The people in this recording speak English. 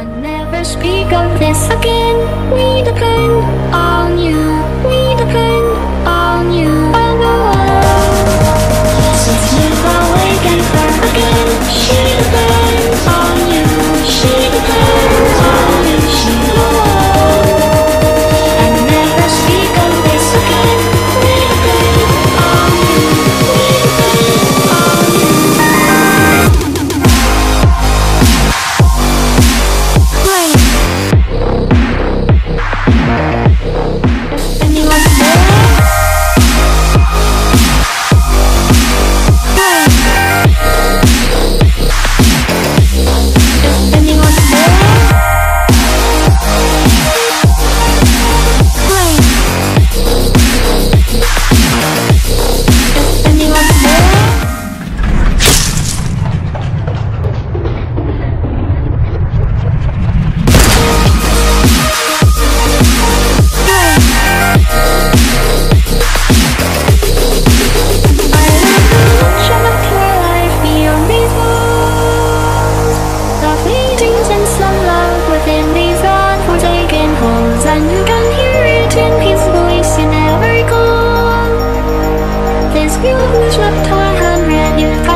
I never speak of this again. We depend on excuse me, slept on hundred.